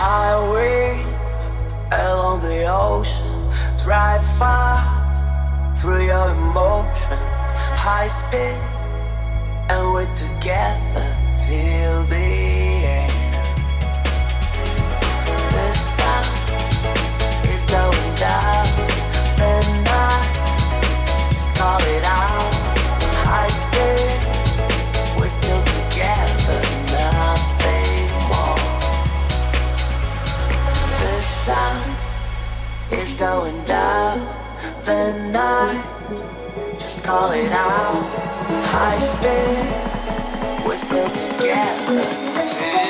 highway, along the ocean. Drive fast through your emotion. High speed, and we're together till the sun is going down the night. Just call it out. High speed we're still together.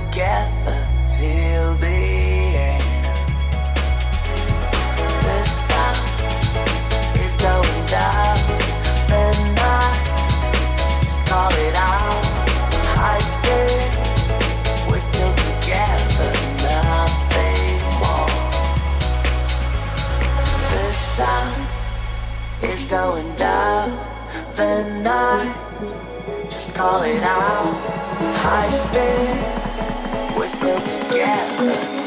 going down the night. Just call it out. High spin, we're still together.